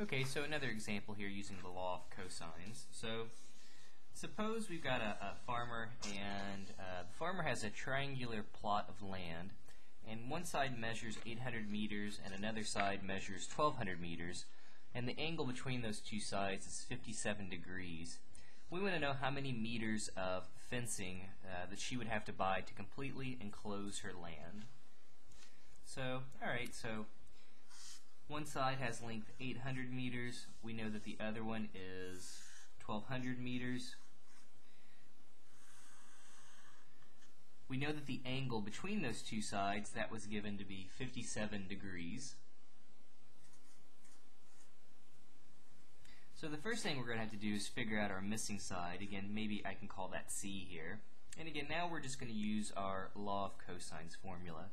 Okay, so another example here using the law of cosines. So suppose we've got a, a farmer and uh, the farmer has a triangular plot of land and one side measures 800 meters and another side measures 1200 meters and the angle between those two sides is 57 degrees. We want to know how many meters of fencing uh, that she would have to buy to completely enclose her land. So, alright, so one side has length 800 meters. We know that the other one is 1200 meters. We know that the angle between those two sides, that was given to be 57 degrees. So the first thing we're going to have to do is figure out our missing side. Again, maybe I can call that C here. And again, now we're just going to use our law of cosines formula.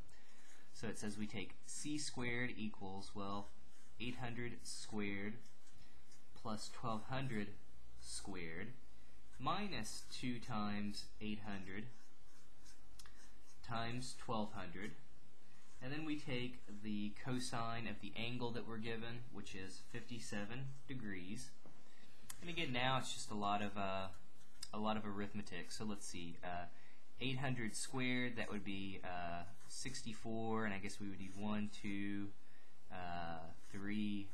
So it says we take c squared equals, well, 800 squared plus 1200 squared minus 2 times 800 times 1200 and then we take the cosine of the angle that we're given which is 57 degrees. And again now it's just a lot of uh, a lot of arithmetic. So let's see uh, 800 squared, that would be uh, 64, and I guess we would need one, two, uh, three,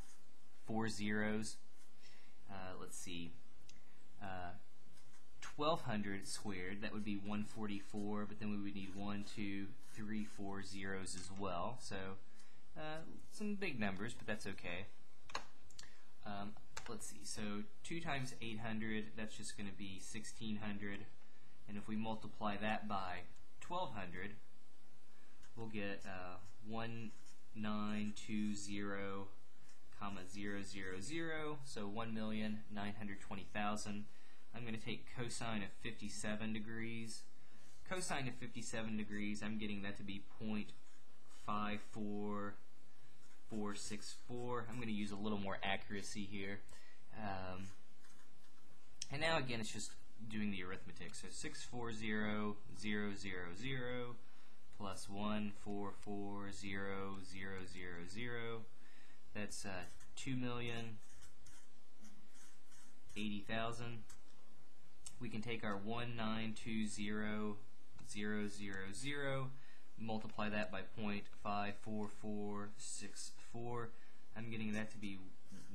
four zeros. Uh, let's see. 1200 uh, squared, that would be 144, but then we would need one, two, three, four zeros as well. So uh, some big numbers, but that's okay. Um, let's see, so 2 times 800, that's just going to be 1600 and if we multiply that by 1200 we'll get uh, 1920 comma 000 so 1,920,000 I'm going to take cosine of 57 degrees. Cosine of 57 degrees I'm getting that to be 0.54464 I'm going to use a little more accuracy here. Um, and now again it's just doing the arithmetic. So 640000 plus 1440000. That's uh, 2,080,000. We can take our 1920000, multiply that by 0.54464. I'm getting that to be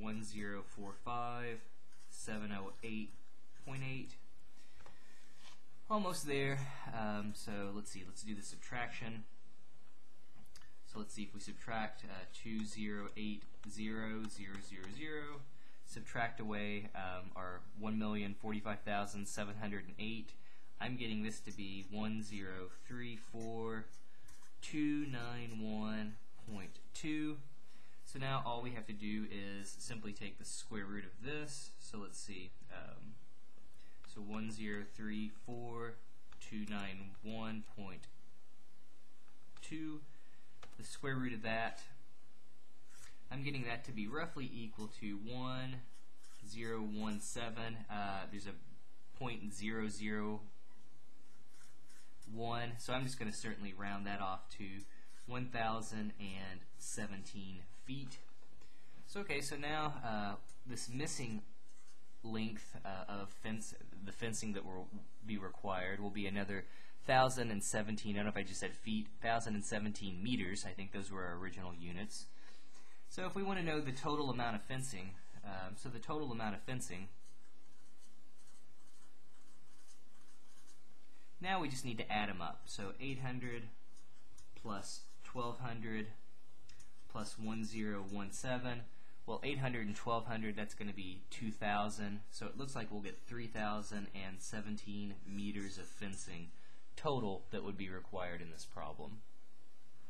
1045,708.8 almost there. Um, so let's see, let's do the subtraction. So let's see if we subtract uh, 2080000, subtract away um, our 1,045,708. I'm getting this to be 1034291.2. So now all we have to do is simply take the square root of this. So let's see. Um, so 1034291.2, the square root of that, I'm getting that to be roughly equal to 1017. Uh, there's a point zero zero one, so I'm just going to certainly round that off to 1,017 feet. So okay, so now uh, this missing length uh, of fence, the fencing that will be required will be another 1,017, I don't know if I just said feet, 1,017 meters, I think those were our original units. So if we want to know the total amount of fencing, um, so the total amount of fencing, now we just need to add them up. So 800 plus 1200 plus 1017 well, 800 and 1200, that's going to be 2,000. So it looks like we'll get 3,017 meters of fencing total that would be required in this problem.